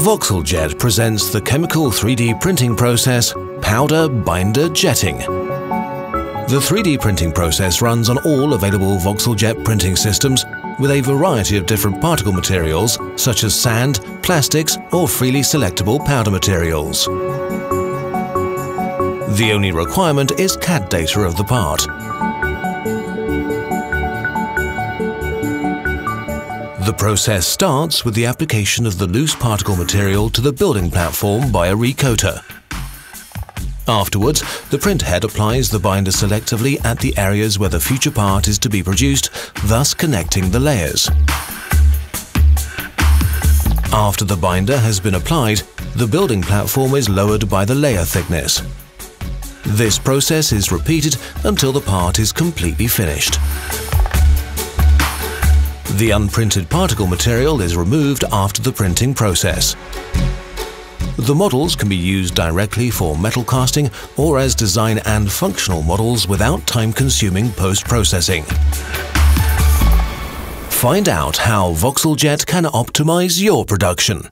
VoxelJet presents the chemical 3D printing process Powder Binder Jetting. The 3D printing process runs on all available VoxelJet printing systems with a variety of different particle materials such as sand, plastics or freely selectable powder materials. The only requirement is CAD data of the part. The process starts with the application of the loose particle material to the building platform by a recoater. Afterwards, the print head applies the binder selectively at the areas where the future part is to be produced, thus connecting the layers. After the binder has been applied, the building platform is lowered by the layer thickness. This process is repeated until the part is completely finished. The unprinted particle material is removed after the printing process. The models can be used directly for metal casting or as design and functional models without time-consuming post-processing. Find out how VoxelJet can optimize your production.